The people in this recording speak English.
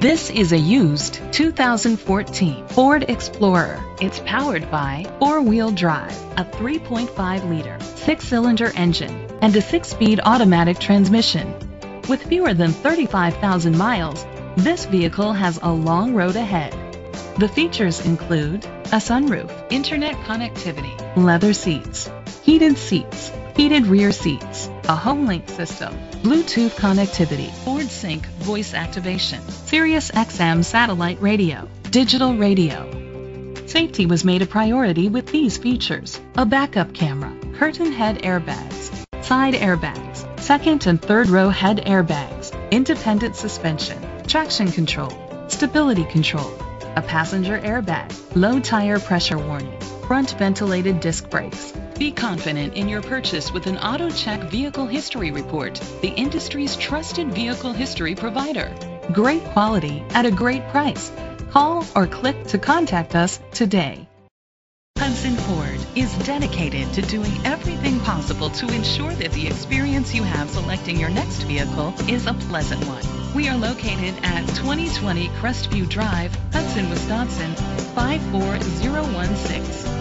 This is a used 2014 Ford Explorer. It's powered by four-wheel drive, a 3.5-liter six-cylinder engine, and a six-speed automatic transmission. With fewer than 35,000 miles, this vehicle has a long road ahead. The features include a sunroof, internet connectivity, leather seats, heated seats, heated rear seats, a HomeLink system, Bluetooth connectivity, Ford Sync voice activation, Sirius XM satellite radio, digital radio. Safety was made a priority with these features. A backup camera, curtain head airbags, side airbags, second and third row head airbags, independent suspension, traction control, stability control, a passenger airbag, low tire pressure warning, front ventilated disc brakes. Be confident in your purchase with an AutoCheck Vehicle History Report, the industry's trusted vehicle history provider. Great quality at a great price. Call or click to contact us today. Hudson Ford is dedicated to doing everything possible to ensure that the experience you have selecting your next vehicle is a pleasant one. We are located at 2020 Crestview Drive, Hudson, Wisconsin 54016.